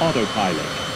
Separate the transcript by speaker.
Speaker 1: autopilot.